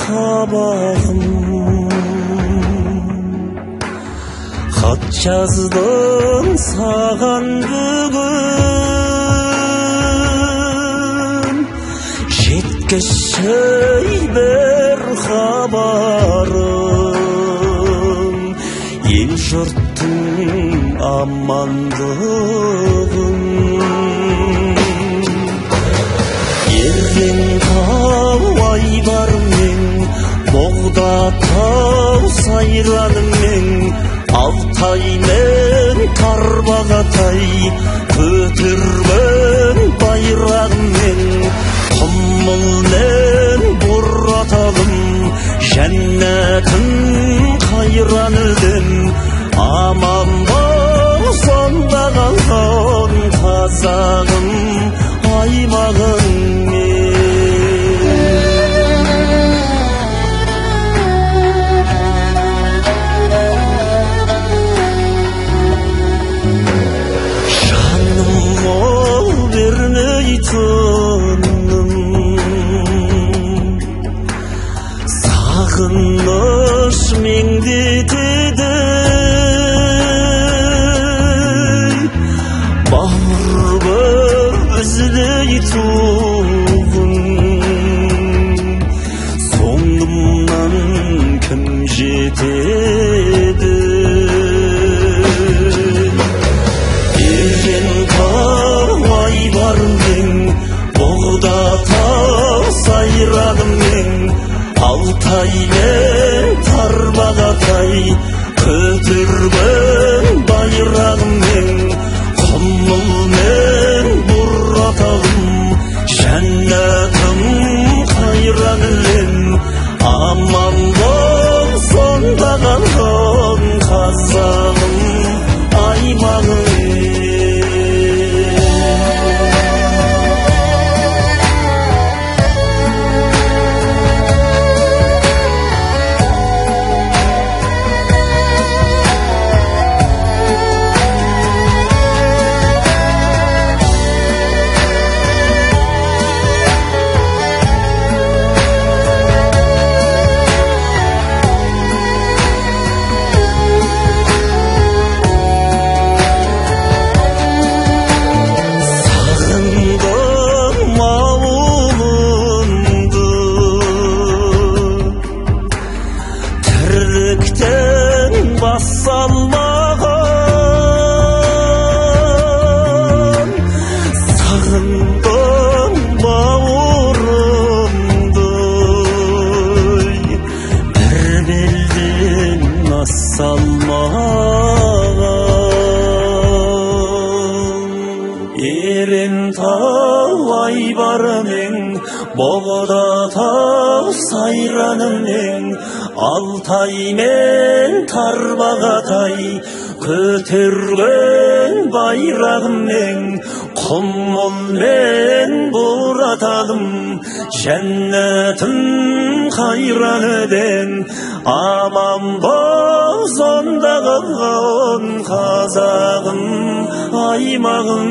жаным хат жаздым саған бүгін жеткізші бір хабарым ел жұрттың амандығын алтай мен тарбағатай көтерген байрағымен құмыл мен бұраталым жәннәтін қайран Kındos mindi tüdey Bahurba özley tuğun. Sondumdan kim jeter Tay ne tarmalatay öldürme айбарымен боғда тау сайранымен алтай мен тарбағатай көтерген байрағымен құмыл мен бұраталым жәннәтім қайран еден аман бол сонда қалған қазағым аймағым